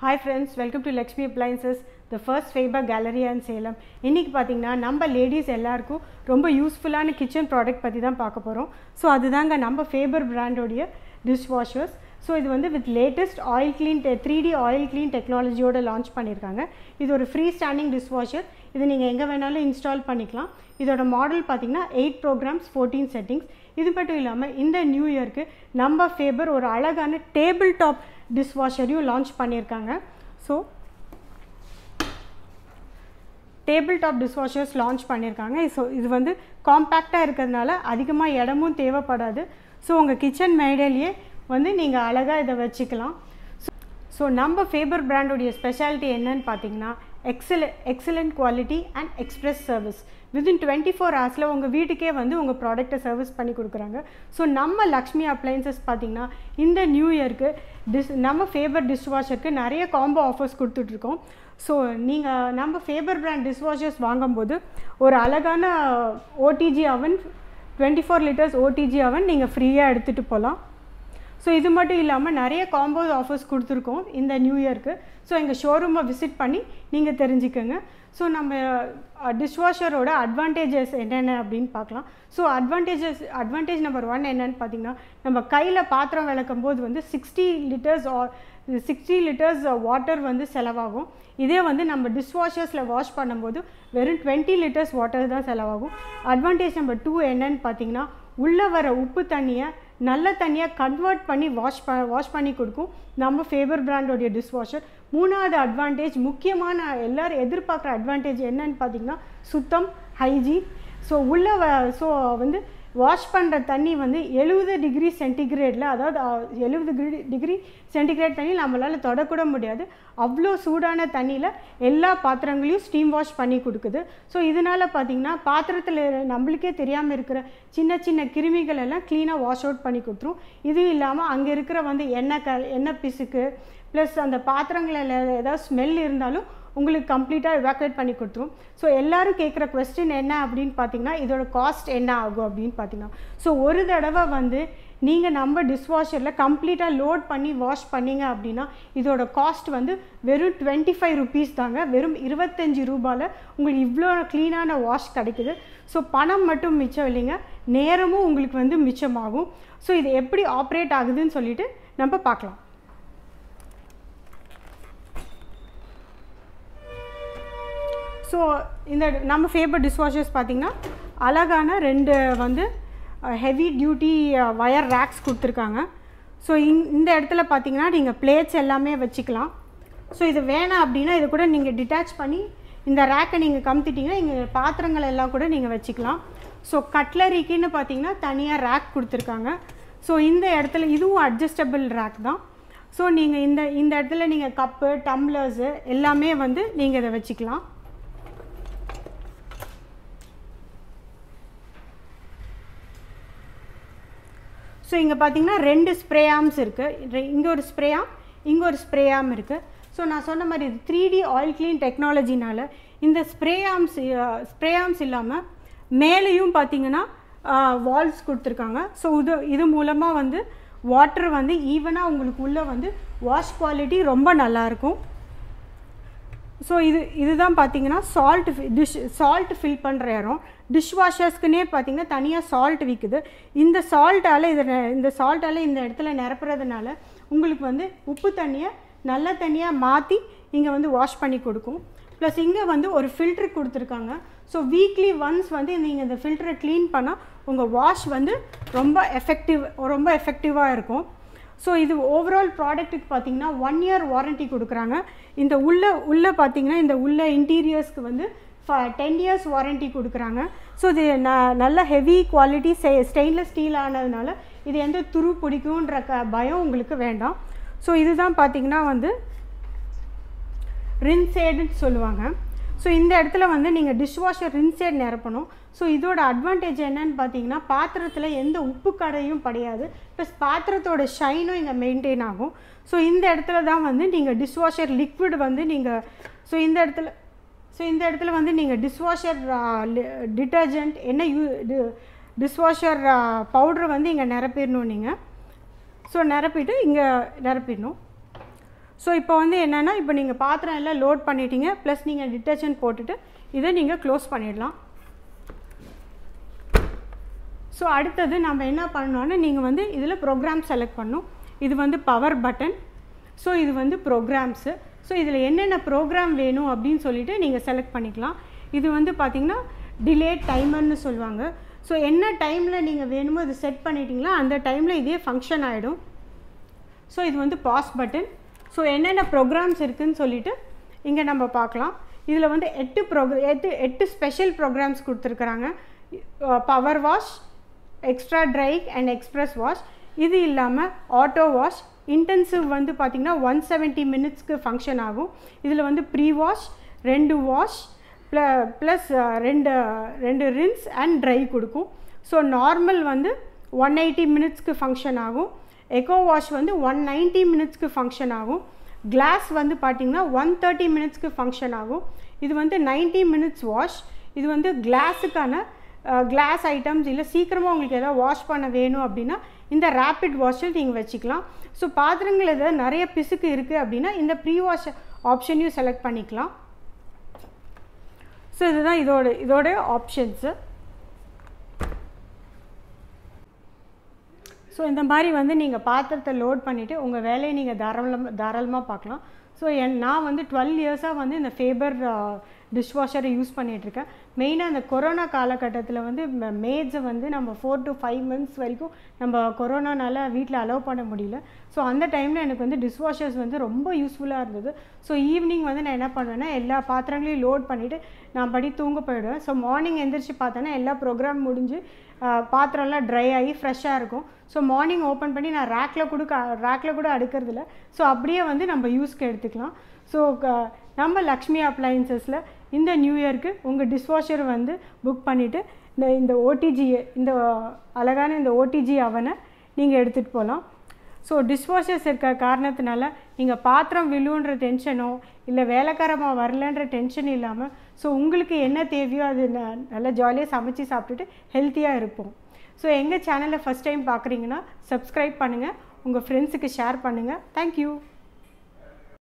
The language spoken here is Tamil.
Hi friends welcome to Lakshmi appliances the first Faber gallery and Salem இன்றைக்கி பார்த்திங்கன்னா நம்ம லேடிஸ் எல்லாருக்கும் ரொம்ப யூஸ்ஃபுல்லான கிச்சன் ப்ராடக்ட் பற்றி தான் பார்க்க போகிறோம் ஸோ அதுதாங்க நம்ம ஃபேபர் பிராண்டோடைய டிஷ் வாஷர்ஸ் ஸோ இது வந்து with latest oil clean three D oil clean டெக்னாலஜியோட launch பண்ணியிருக்காங்க இது ஒரு ஃப்ரீ ஸ்டாண்டிங் டிஷ் வாஷர் இது நீங்கள் எங்கே வேணாலும் இன்ஸ்டால் பண்ணிக்கலாம். இதோட மாடல் பார்த்தீங்கன்னா எயிட் ப்ரோக்ராம்ஸ் ஃபோர்டீன் செட்டிங்ஸ் இது மட்டும் இல்லாமல் இந்த நியூ இயர்க்கு நம்ம ஃபேபர் ஒரு அழகான டேபிள் டாப் டிஷ்வாஷரையும் லான்ச் பண்ணியிருக்காங்க. So table top dishwashers launch பண்ணியிருக்காங்க. ஸோ இது வந்து காம்பேக்டாக இருக்கிறதுனால அதிகமாக இடமும் தேவைப்படாது. ஸோ உங்கள் கிச்சன் மேடையிலேயே வந்து நீங்கள் அழகாக இதை வச்சுக்கலாம். ஸோ நம்ம ஃபேபர் பிராண்டுடைய ஸ்பெஷாலிட்டி என்னன்னு பார்த்தீங்கன்னா excel excellent quality and express service within twenty four ஹவர்ஸில் உங்கள் வீட்டுக்கே வந்து உங்கள் ப்ராடக்ட்டை சர்வீஸ் பண்ணி கொடுக்குறாங்க. ஸோ நம்ம லக்ஷ்மி அப்ளைன்சஸ் பார்த்தீங்கன்னா இந்த நியூ இயர்க்கு டிஸ் நம்ம ஃபேவர் டிஷ் வாஷருக்கு நிறைய காம்போ ஆஃபர்ஸ் கொடுத்துட்ருக்கோம். ஸோ நீங்கள் நம்ம ஃபேவர் பிராண்ட் டிஷ் வாஷர்ஸ் வாங்கும்போது ஒரு அழகான ஓடிஜி அவன் டுவெண்ட்டி ஃபோர் லிட்டர்ஸ் ஓடிஜி அவன் நீங்கள் ஃப்ரீயாக எடுத்துகிட்டு போகலாம் ஸோ இது மட்டும் இல்லாமல் நிறைய காம்போ ஆஃபர்ஸ் கொடுத்துருக்கோம் இந்த நியூ இயர்க்கு ஸோ எங்கள் ஷோரூமை விசிட் பண்ணி நீங்கள் தெரிஞ்சுக்கோங்க. ஸோ நம்ம டிஷ்வாஷரோட அட்வான்டேஜஸ் என்னென்ன அப்படின்னு பார்க்கலாம். So advantages advantage number one என்னன்னு பார்த்தீங்கன்னா நம்ம கையில் பாத்திரம் விளக்கும் போது வந்து sixty litres sixty litres water வந்து செலவாகும். இதே வந்து நம்ம டிஷ்வாஷர்ஸில் வாஷ் பண்ணும்போது வெறும் டுவெண்ட்டி லிட்டர்ஸ் வாட்டர் தான் செலவாகும். அட்வான்டேஜ் நம்பர் டூ என்னன்னு பார்த்தீங்கன்னா உள்ளே வர உப்பு தண்ணியை நல்ல தண்ணியாக கன்வெர்ட் பண்ணி வாஷ் ப வாஷ் பண்ணி கொடுக்கும். நம்ம ஃபேவர் பிராண்டோடைய டிஷ்வாஷர் மூணாவது அட்வான்டேஜ் முக்கியமான எல்லோரும் எதிர்பார்க்குற அட்வான்டேஜ் என்னன்னு பார்த்தீங்கன்னா சுத்தம் ஹைஜீன் ஸோ உள்ள வ ஸோ வந்து வாஷ் பண்ணுற தண்ணி வந்து எழுபது டிகிரி சென்டிகிரேடில் அதாவது எழுபது டிகிரி டிகிரி சென்டிகிரேட் தண்ணி நம்மளால் தொடக்கூட முடியாது. அவ்வளோ சூடான தண்ணியில் எல்லா பாத்திரங்களையும் ஸ்டீம் வாஷ் பண்ணி கொடுக்குது. ஸோ இதனால் பார்த்திங்கன்னா பாத்திரத்தில் நம்மளுக்கே தெரியாமல் இருக்கிற சின்ன சின்ன கிருமிகள் எல்லாம் க்ளீனாக வாஷ் அவுட் பண்ணி கொடுத்துரும். இதுவும் இல்லாமல் அங்கே இருக்கிற வந்து எண்ணெய் க எண்ணெய் பிசுக்கு ப்ளஸ் அந்த பாத்திரங்களில் ஏதாவது ஸ்மெல் இருந்தாலும் உங்களுக்கு கம்ப்ளீட்டாக எவாக்குவேட் பண்ணி கொடுத்துரும். ஸோ எல்லோரும் கேட்குற கொஸ்டின் என்ன அப்படின்னு பார்த்தீங்கன்னா இதோட காஸ்ட் என்ன ஆகும் அப்படின்னு பார்த்தீங்கன்னா. ஸோ ஒரு தடவை வந்து நீங்கள் நம்ம டிஷ்வாஷரில் கம்ப்ளீட்டாக லோட் பண்ணி வாஷ் பண்ணிங்க அப்படின்னா இதோட காஸ்ட் வந்து வெறும் டுவெண்ட்டி ஃபைவ் ருபீஸ் தாங்க. வெறும் இருபத்தஞ்சி ரூபாயில் உங்களுக்கு இவ்வளோ க்ளீனான வாஷ் கிடைக்குது. ஸோ பணம் மட்டும் மிச்சம் இல்லைங்க. நேரமும் உங்களுக்கு வந்து மிச்சமாகும். ஸோ இது எப்படி ஆப்ரேட் ஆகுதுன்னு சொல்லிட்டு நம்ம பார்க்கலாம். ஸோ இந்த நம்ம ஃபேவர் டிஷ்வாஷர்ஸ் பார்த்திங்கன்னா அழகான ரெண்டு வந்து ஹெவி டியூட்டி வயர் ரேக்ஸ் கொடுத்துருக்காங்க. ஸோ இந் இந்த இடத்துல பார்த்தீங்கன்னா நீங்கள் பிளேட்ஸ் எல்லாமே வச்சுக்கலாம். ஸோ இது வேணாம் அப்படின்னா இதை கூட நீங்கள் டிட்டாச் பண்ணி இந்த ரேக்கை நீங்கள் கமுத்திட்டிங்கன்னா இங்கே பாத்திரங்கள் எல்லாம் கூட நீங்கள் வச்சுக்கலாம். ஸோ கட்லரிக்குன்னு பார்த்தீங்கன்னா தனியாக ரேக் கொடுத்துருக்காங்க. ஸோ இந்த இடத்துல இதுவும் அட்ஜஸ்டபிள் ரேக் தான். ஸோ நீங்கள் இந்த இந்த இடத்துல நீங்கள் கப்பு டம்ளர்ஸு எல்லாமே வந்து நீங்கள் இதை வச்சுக்கலாம். ஸோ இங்கே பார்த்தீங்கன்னா ரெண்டு ஸ்ப்ரே ஆர்ம்ஸ் இருக்குது இங்கே ஒரு ஸ்ப்ரே ஆம் இங்கே ஒரு ஸ்ப்ரே ஆம் இருக்குது ஸோ நான் சொன்ன மாதிரி இது த்ரீ டி ஆயில் க்ளீன் டெக்னாலஜினால் இந்த ஸ்ப்ரே ஆர்ம்ஸ் ஸ்ப்ரே ஆர்ம்ஸ் இல்லாமல் மேலேயும் பார்த்தீங்கன்னா வால்ஸ் கொடுத்துருக்காங்க. ஸோ இது இது மூலமாக வந்து வாட்டர் வந்து ஈவனாக உங்களுக்கு உள்ளே வந்து வாஷ் குவாலிட்டி ரொம்ப நல்லாயிருக்கும் ஸோ இது இதுதான் பார்த்தீங்கன்னா சால்ட் டிஷ் சால்ட் ஃபில் பண்ணுற இடம். டிஷ் வாஷர்ஸ்க்குனே பார்த்தீங்கன்னா தனியாக சால்ட் விற்குது இந்த சால்ட்டால் இதை இந்த சால்ட்டால் இந்த இடத்துல நிரப்புறதுனால உங்களுக்கு வந்து உப்பு தண்ணியை நல்ல தண்ணியாக மாற்றி இங்கே வந்து வாஷ் பண்ணி கொடுக்கும். ப்ளஸ் இங்கே வந்து ஒரு ஃபில்ட்ரு கொடுத்துருக்காங்க. ஸோ வீக்லி ஒன்ஸ் வந்து நீங்கள் இந்த ஃபில்டரை க்ளீன் பண்ணால் உங்கள் வாஷ் வந்து ரொம்ப எஃபெக்டிவ் ரொம்ப எஃபெக்டிவாக இருக்கும். ஸோ இது ஓவரால் ப்ராடக்ட்டுக்கு பார்த்தீங்கன்னா ஒன் இயர் வாரண்ட்டி கொடுக்குறாங்க. இந்த உள்ள உள்ளே பார்த்தீங்கன்னா இந்த உள்ள இன்டீரியர்ஸ்க்கு வந்து டென் இயர்ஸ் வாரண்ட்டி கொடுக்குறாங்க. ஸோ இது ந நல்ல ஹெவி குவாலிட்டி ஸ்டெயின்லெஸ் ஸ்டீல் ஆனதுனால இது எந்த துரு பிடிக்குன்ற க பயம் உங்களுக்கு வேண்டாம். ஸோ இதுதான் பார்த்தீங்கன்னா வந்து ரின்சேடுன்னு சொல்லுவாங்க. ஸோ இந்த இடத்துல வந்து நீங்கள் டிஷ்வாஷர் ரின்சேட் நிரப்பணும் ஸோ இதோட அட்வான்டேஜ் என்னன்னு பார்த்தீங்கன்னா பாத்திரத்தில் எந்த உப்பு கடையும் படையாது. ப்ளஸ் பாத்திரத்தோட ஷைனும் இங்கே மெயின்டைன் ஆகும். ஸோ இந்த இடத்துல தான் வந்து நீங்கள் டிஷ்வாஷர் லிக்விட் வந்து நீங்கள் ஸோ இந்த இடத்துல ஸோ இந்த இடத்துல வந்து நீங்கள் டிஷ்வாஷர் டிட்டர்ஜென்ட் என்ன யூ டிஷ்வாஷர் பவுட்ரு வந்து இங்கே நிரப்பிடணும் நீங்கள் ஸோ நிரப்பிட்டு இங்கே நிரப்பிடணும். ஸோ இப்போ வந்து என்னென்னா இப்போ நீங்கள் பாத்திரம் எல்லாம் லோட் பண்ணிட்டீங்க ப்ளஸ் நீங்கள் டிட்டர்ஜென்ட் போட்டுட்டு இதை நீங்கள் க்ளோஸ் பண்ணிடலாம். ஸோ அடுத்தது நம்ம என்ன பண்ணணும்னா நீங்கள் வந்து இதில் ப்ரோக்ராம் செலக்ட் பண்ணணும். இது வந்து பவர் பட்டன் ஸோ இது வந்து ப்ரோக்ராம்ஸு ஸோ இதில் என்னென்ன ப்ரோக்ராம் வேணும் அப்படின்னு சொல்லிட்டு நீங்கள் செலக்ட் பண்ணிக்கலாம். இது வந்து பார்த்திங்கன்னா டிலே டைமர்னு சொல்லுவாங்க. ஸோ என்ன டைமில் நீங்கள் வேணுமோ இது செட் பண்ணிட்டீங்களா அந்த டைமில் இதே ஃபங்க்ஷன் ஆகிடும் ஸோ இது வந்து பாஸ் பட்டன் ஸோ என்னென்ன ப்ரோக்ராம்ஸ் இருக்குதுன்னு சொல்லிட்டு இங்கே நம்ம பார்க்கலாம். இதில் வந்து எட்டு ப்ரோக்ர எட்டு எட்டு ஸ்பெஷல் ப்ரோக்ராம்ஸ் கொடுத்துருக்குறாங்க. Power wash extra dry and express wash இது இல்லாமல் ஆட்டோ வாஷ் இன்டென்சிவ் வந்து பார்த்திங்கன்னா ஒன் செவன்ட்டி மினிட்ஸ்க்கு ஃபங்க்ஷன் ஆகும். இதில் வந்து ப்ரீ வாஷ் ரெண்டு வாஷ் ப்ள ப்ளஸ் ரெண்டு ரெண்டு ரின்ஸ் அண்ட் ட்ரை கொடுக்கும். ஸோ நார்மல் வந்து ஒன் எயிட்டி மினிட்ஸ்க்கு ஃபங்க்ஷன் ஆகும். எக்கோ வாஷ் வந்து ஒன் நைன்ட்டி மினிட்ஸ்க்கு ஃபங்க்ஷன் ஆகும். கிளாஸ் வந்து பார்த்திங்கன்னா ஒன் தேர்ட்டி மினிட்ஸ்க்கு ஃபங்க்ஷன் ஆகும். இது வந்து நைன்ட்டி மினிட்ஸ் வாஷ் இது வந்து கிளாஸுக்கான கிளாஸ் ஐட்டம்ஸ் இல்லை சீக்கிரமாக உங்களுக்கு எதாவது வாஷ் பண்ண வேணும் அப்படின்னா இந்த ரேப்பிட் வாஷில் நீங்கள் வச்சுக்கலாம். ஸோ பாத்திரங்கள் எதாவது நிறைய பிசுக்கு இருக்குது அப்படின்னா இந்த ப்ரீ வாஷ் ஆப்ஷனையும் செலக்ட் பண்ணிக்கலாம். ஸோ இதுதான் இதோட இதோட ஆப்ஷன்ஸு ஸோ இந்த மாதிரி வந்து நீங்கள் பாத்திரத்தை லோட் பண்ணிவிட்டு உங்கள் வேலையை நீங்கள் தாராளமாக தாராளமாக பார்க்கலாம். ஸோ என் நான் வந்து டுவெல் இயர்ஸாக வந்து இந்த ஃபேபர் டிஷ்வாஷரை யூஸ் பண்ணிகிட்ருக்கேன் மெயினாக அந்த கொரோனா காலகட்டத்தில் வந்து மேட்ஸை வந்து நம்ம ஃபோர் டு ஃபைவ் மந்த்ஸ் வரைக்கும் நம்ம கொரோனானால வீட்டில் அலோவ் பண்ண முடியல. ஸோ அந்த டைமில் எனக்கு வந்து டிஷ்வாஷர்ஸ் வந்து ரொம்ப யூஸ்ஃபுல்லாக இருந்தது. ஸோ ஈவினிங் வந்து நான் என்ன பண்ணுவேன்னா எல்லா பாத்திரங்களையும் லோட் பண்ணிவிட்டு நான் படி தூங்க போயிடுவேன். ஸோ மார்னிங் எந்திரிச்சு பார்த்தேன்னா எல்லா ப்ரோக்ராம் முடிஞ்சு பாத்திரம்லாம் ட்ரை ஆகி ஃப்ரெஷ்ஷாக இருக்கும். ஸோ மார்னிங் ஓப்பன் பண்ணி நான் ரேக்கில் கூட ரேக்கில் கூட அடுக்கிறதில்ல. ஸோ அப்படியே வந்து நம்ம யூஸ்க்கு எடுத்துக்கலாம். ஸோ நம்ம லக்ஷ்மி அப்ளையன்சஸில் இந்த நியூ இயர்க்கு உங்கள் டிஷ்வாஷர் வந்து புக் பண்ணிவிட்டு இந்த இந்த ஓடிஜியை இந்த அழகான இந்த ஓடிஜி அவனை நீங்கள் எடுத்துகிட்டு போகலாம் ஸோ டிஷ்வாஷர்ஸ் இருக்க காரணத்தினால நீங்கள் பாத்திரம் விழுன்ற டென்ஷனோ இல்லை வேலைக்காரமாக வரலன்ற டென்ஷன் இல்லாமல் ஸோ உங்களுக்கு என்ன தேவையோ அது நல்லா ஜாலியாக சமைச்சு சாப்பிட்டுட்டு ஹெல்த்தியாக இருப்போம். ஸோ எங்கள் சேனலை ஃபஸ்ட் டைம் பார்க்குறீங்கன்னா சப்ஸ்கிரைப் பண்ணுங்கள் உங்கள் ஃப்ரெண்ட்ஸுக்கு ஷேர் பண்ணுங்கள் தேங்க்யூ